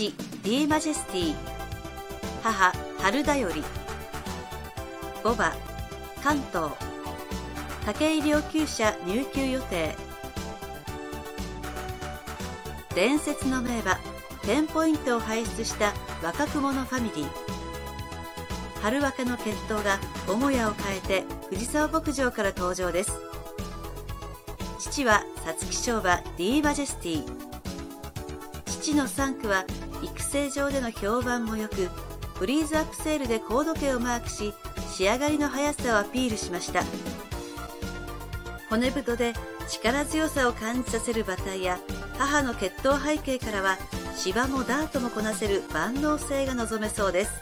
父、D マジェスティ。母、春だより。5番、関東。武井両厩舎入厩予定。伝説の名馬10ポイントを輩出した若雲のファミリー。春若の血統が母屋を変えて藤沢牧場から登場です。父は皐月賞馬 D マジェスティ。父の3区は育成上での評判も良くフリーズアップセールで高度計をマークし仕上がりの速さをアピールしました。骨太で力強さを感じさせる馬体や母の血統背景からは芝もダートもこなせる万能性が望めそうです。